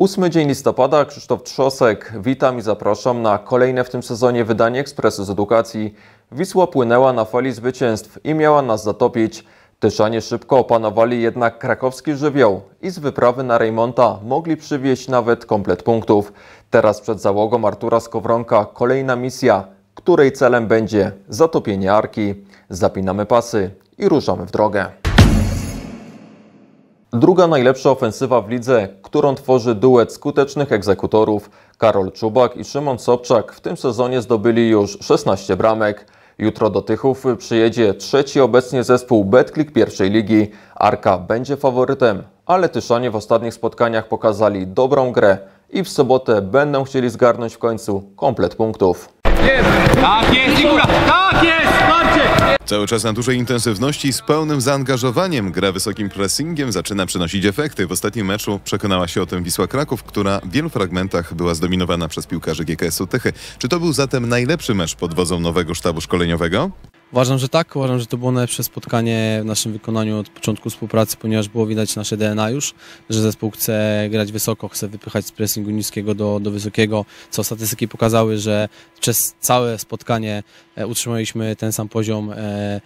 Ósmy dzień listopada, Krzysztof Trzosek. Witam i zapraszam na kolejne w tym sezonie wydanie Ekspresu z Edukacji. Wisła płynęła na fali zwycięstw i miała nas zatopić. Tyszanie szybko opanowali jednak krakowski żywioł i z wyprawy na Rejmonta mogli przywieźć nawet komplet punktów. Teraz przed załogą Artura Skowronka kolejna misja, której celem będzie zatopienie Arki. Zapinamy pasy i ruszamy w drogę. Druga najlepsza ofensywa w lidze, którą tworzy duet skutecznych egzekutorów. Karol Czubak i Szymon Sobczak w tym sezonie zdobyli już 16 bramek. Jutro do Tychów przyjedzie trzeci obecnie zespół Betclick pierwszej ligi. Arka będzie faworytem, ale Tyszanie w ostatnich spotkaniach pokazali dobrą grę i w sobotę będą chcieli zgarnąć w końcu komplet punktów. Tak jest, Igura! Tak jest! Marcie! Cały czas na dużej intensywności z pełnym zaangażowaniem gra wysokim pressingiem zaczyna przynosić efekty. W ostatnim meczu przekonała się o tym Wisła Kraków, która w wielu fragmentach była zdominowana przez piłkarzy GKS-u Tychy. Czy to był zatem najlepszy mecz pod wodzą nowego sztabu szkoleniowego? Uważam, że tak. Uważam, że to było najlepsze spotkanie w naszym wykonaniu od początku współpracy, ponieważ było widać nasze DNA już, że zespół chce grać wysoko, chce wypychać z pressingu niskiego do, do wysokiego, co statystyki pokazały, że przez całe spotkanie e, utrzymaliśmy ten sam poziom e,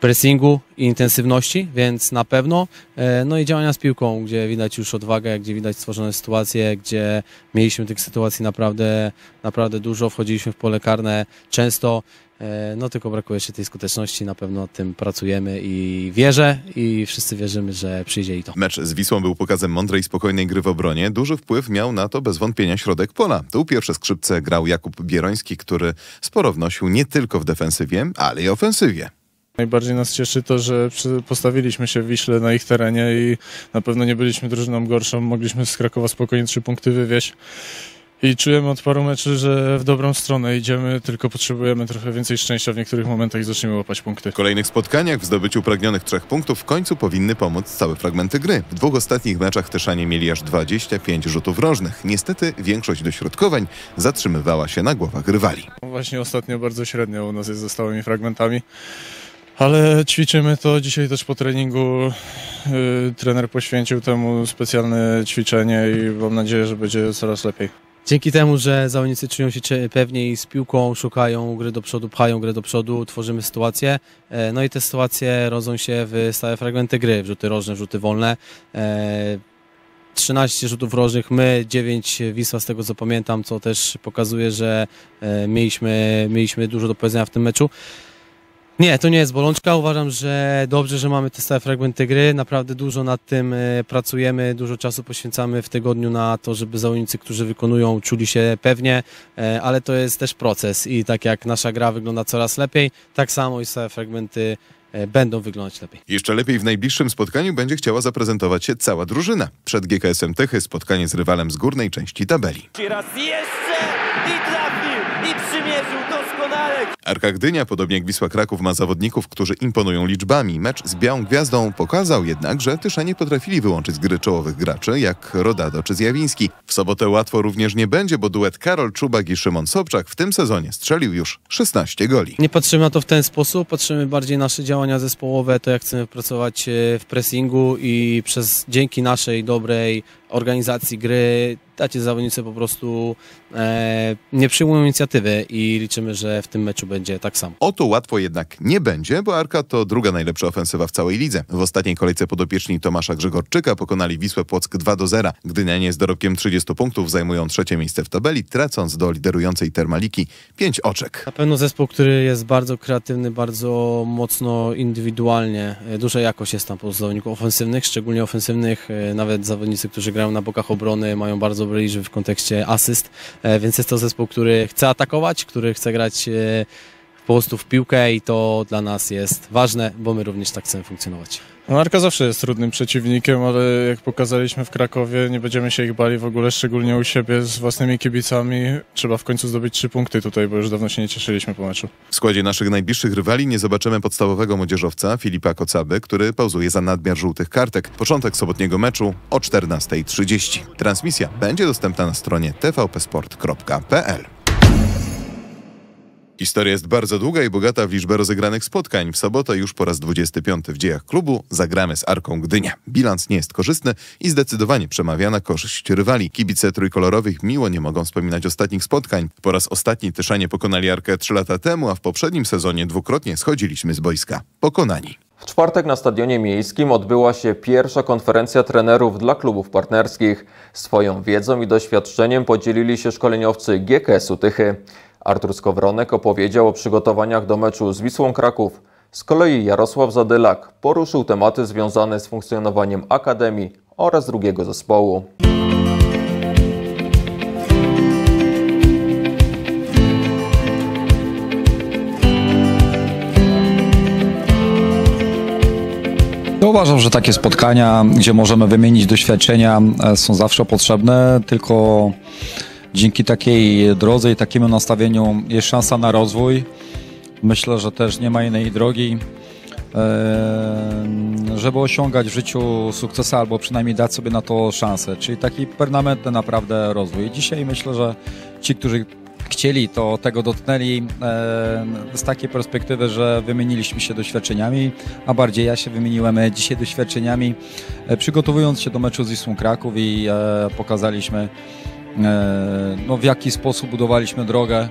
pressingu i intensywności, więc na pewno. E, No i działania z piłką, gdzie widać już odwagę, gdzie widać stworzone sytuacje, gdzie mieliśmy tych sytuacji naprawdę, naprawdę dużo, wchodziliśmy w pole karne często. E, No tylko brakuje jeszcze tej skuteczności, na pewno tym pracujemy i wierzę i wszyscy wierzymy, że przyjdzie i to. Mecz z Wisłą był pokazem mądrej, spokojnej gry w obronie. Duży wpływ miał na to bez wątpienia środek pola. Tu pierwsze skrzypce grał Jakub Bieroński, który sporo wnosił nie tylko w defensywie, ale i ofensywie. Najbardziej nas cieszy to, że postawiliśmy się w Wiśle na ich terenie i na pewno nie byliśmy drużyną gorszą. Mogliśmy z Krakowa spokojnie trzy punkty wywieźć. I czujemy od paru meczy, że w dobrą stronę idziemy, tylko potrzebujemy trochę więcej szczęścia w niektórych momentach i zaczniemy łapać punkty. W kolejnych spotkaniach w zdobyciu pragnionych trzech punktów w końcu powinny pomóc całe fragmenty gry. W dwóch ostatnich meczach Tyszanie mieli aż 25 rzutów rożnych. Niestety większość dośrodkowań zatrzymywała się na głowach rywali. Właśnie ostatnio bardzo średnio u nas jest ze stałymi fragmentami. Ale ćwiczymy to. Dzisiaj też po treningu y, trener poświęcił temu specjalne ćwiczenie i mam nadzieję, że będzie coraz lepiej. Dzięki temu, że zawodnicy czują się pewniej z piłką, szukają gry do przodu, pchają grę do przodu, tworzymy sytuacje. E, No i te sytuacje rodzą się w stałe fragmenty gry, w rzuty rożne, w rzuty wolne. E, 13 rzutów rożnych, my 9 Wisła z tego co pamiętam, co też pokazuje, że e, mieliśmy, mieliśmy dużo do powiedzenia w tym meczu. Nie, to nie jest bolączka. Uważam, że dobrze, że mamy te stałe fragmenty gry. Naprawdę dużo nad tym e, pracujemy, dużo czasu poświęcamy w tygodniu na to, żeby zawodnicy, którzy wykonują, czuli się pewnie, e, ale to jest też proces i tak jak nasza gra wygląda coraz lepiej, tak samo i stałe fragmenty e, będą wyglądać lepiej. Jeszcze lepiej w najbliższym spotkaniu będzie chciała zaprezentować się cała drużyna. Przed GKS-em Tychy spotkanie z rywalem z górnej części tabeli. Raz jeszcze i doskonale. Arka Gdynia, podobnie jak Wisła Kraków, ma zawodników, którzy imponują liczbami. Mecz z Białą Gwiazdą pokazał jednak, że Tyszanie potrafili wyłączyć z gry czołowych graczy, jak Rodado czy Zjawiński. W sobotę łatwo również nie będzie, bo duet Karol Czubak i Szymon Sobczak w tym sezonie strzelił już 16 goli. Nie patrzymy na to w ten sposób, patrzymy bardziej na nasze działania zespołowe, to jak chcemy pracować e, w pressingu i przez dzięki naszej dobrej organizacji gry tacy zawodnicy po prostu e, nie przyjmują inicjatywy i liczymy, że w tym meczu będzie tak samo. Oto łatwo jednak nie będzie, bo Arka to druga najlepsza ofensywa w całej lidze. W ostatniej kolejce podopieczni Tomasza Grzegorczyka pokonali Wisłę Płock 2 do 0. Gdynianie z dorobkiem 30 punktów zajmują trzecie miejsce w tabeli, tracąc do liderującej Termaliki 5 oczek. Na pewno zespół, który jest bardzo kreatywny, bardzo mocno indywidualnie. E, Duża jakość jest tam po zawodników ofensywnych, szczególnie ofensywnych. e, Nawet zawodnicy, którzy grają na bokach obrony, mają bardzo dobre liczby w kontekście asyst, e, więc jest to zespół, który chce atakować, który chce grać e, po prostu w piłkę i to dla nas jest ważne, bo my również tak chcemy funkcjonować. Marka zawsze jest trudnym przeciwnikiem, ale jak pokazaliśmy w Krakowie, nie będziemy się ich bali w ogóle, szczególnie u siebie z własnymi kibicami. Trzeba w końcu zdobyć trzy punkty tutaj, bo już dawno się nie cieszyliśmy po meczu. W składzie naszych najbliższych rywali nie zobaczymy podstawowego młodzieżowca Filipa Kocaby, który pauzuje za nadmiar żółtych kartek. Początek sobotniego meczu o 14.30. Transmisja będzie dostępna na stronie tvpsport.pl. Historia jest bardzo długa i bogata w liczbę rozegranych spotkań. W sobotę już po raz 25 w dziejach klubu zagramy z Arką Gdynia. Bilans nie jest korzystny i zdecydowanie przemawia na korzyść rywali. Kibice trójkolorowych miło nie mogą wspominać ostatnich spotkań. Po raz ostatni Tyszanie pokonali Arkę 3 lata temu, a w poprzednim sezonie dwukrotnie schodziliśmy z boiska. Pokonani. W czwartek na Stadionie Miejskim odbyła się pierwsza konferencja trenerów dla klubów partnerskich. Swoją wiedzą i doświadczeniem podzielili się szkoleniowcy GKS-u Tychy. Artur Skowronek opowiedział o przygotowaniach do meczu z Wisłą Kraków. Z kolei Jarosław Zadylak poruszył tematy związane z funkcjonowaniem Akademii oraz drugiego zespołu. Uważam, że takie spotkania, gdzie możemy wymienić doświadczenia, e, są zawsze potrzebne, tylko dzięki takiej drodze i takiemu nastawieniu jest szansa na rozwój. Myślę, że też nie ma innej drogi, e, żeby osiągać w życiu sukcesy albo przynajmniej dać sobie na to szansę. Czyli taki permanentny naprawdę rozwój. Dzisiaj myślę, że ci, którzy chcieli, to tego dotknęli e, z takiej perspektywy, że wymieniliśmy się doświadczeniami, a bardziej ja się wymieniłem dzisiaj doświadczeniami, e, przygotowując się do meczu z Wisłą Kraków i pokazaliśmy no, w jaki sposób budowaliśmy drogę,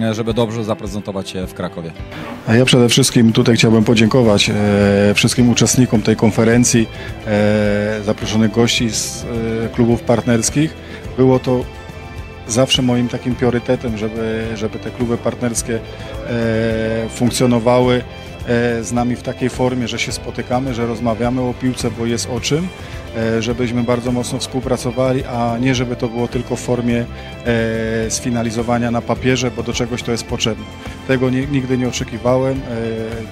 e, żeby dobrze zaprezentować się w Krakowie. A ja przede wszystkim tutaj chciałbym podziękować e, wszystkim uczestnikom tej konferencji, e, zaproszonych gości z e, klubów partnerskich. Było to zawsze moim takim priorytetem, żeby, żeby te kluby partnerskie e, funkcjonowały e, z nami w takiej formie, że się spotykamy, że rozmawiamy o piłce, bo jest o czym, e, żebyśmy bardzo mocno współpracowali, a nie żeby to było tylko w formie e, sfinalizowania na papierze, bo do czegoś to jest potrzebne. Tego nigdy nie oczekiwałem. E,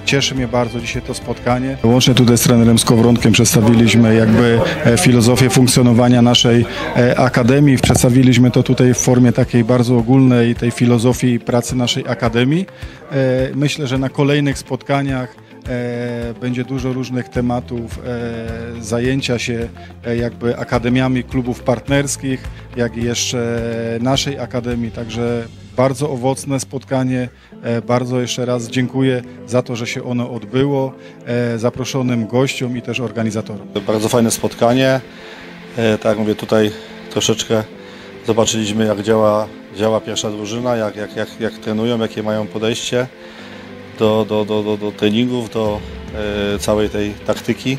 cieszy mnie bardzo dzisiaj to spotkanie. Łącznie tutaj z trenerem Skowronkiem przedstawiliśmy jakby e, filozofię funkcjonowania naszej e, akademii. Przedstawiliśmy to tutaj w formie takiej bardzo ogólnej, tej filozofii pracy naszej akademii. Myślę, że na kolejnych spotkaniach będzie dużo różnych tematów, zajęcia się jakby akademiami klubów partnerskich, jak i jeszcze naszej akademii, także bardzo owocne spotkanie. E, Bardzo jeszcze raz dziękuję za to, że się ono odbyło, e, zaproszonym gościom i też organizatorom. Bardzo fajne spotkanie. E, Tak mówię, tutaj troszeczkę zobaczyliśmy, jak działa, działa pierwsza drużyna, jak, jak, jak, jak trenują, jakie mają podejście do, do, do, do, do treningów, do całej tej taktyki.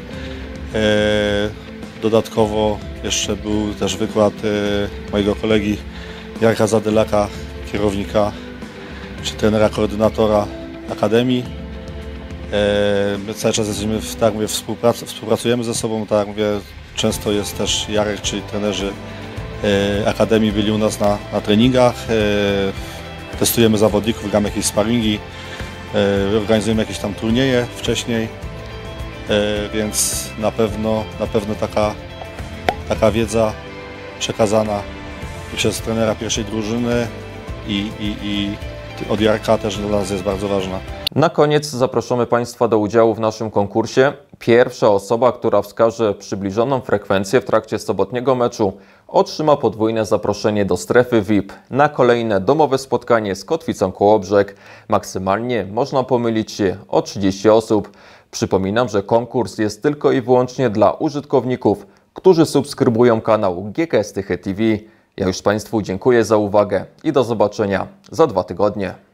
Dodatkowo jeszcze był też wykład mojego kolegi Jarka Zadylaka, kierownika czy trenera koordynatora Akademii. E, My cały czas jesteśmy, w, tak mówię, współprac, współpracujemy ze sobą, tak mówię, często jest też Jarek, czyli trenerzy e, Akademii byli u nas na, na treningach, e, testujemy zawodników, gramy jakieś sparingi, e, organizujemy jakieś tam turnieje wcześniej, więc na pewno, na pewno taka, taka wiedza przekazana przez trenera pierwszej drużyny i, i, i od Jarka też dla nas jest bardzo ważna. Na koniec zapraszamy Państwa do udziału w naszym konkursie. Pierwsza osoba, która wskaże przybliżoną frekwencję w trakcie sobotniego meczu, otrzyma podwójne zaproszenie do strefy VIP na kolejne domowe spotkanie z Kotwicą Kołobrzeg. Maksymalnie można pomylić się o 30 osób. Przypominam, że konkurs jest tylko i wyłącznie dla użytkowników, którzy subskrybują kanał GKS Tychy TV. Ja już Państwu dziękuję za uwagę i do zobaczenia za dwa tygodnie.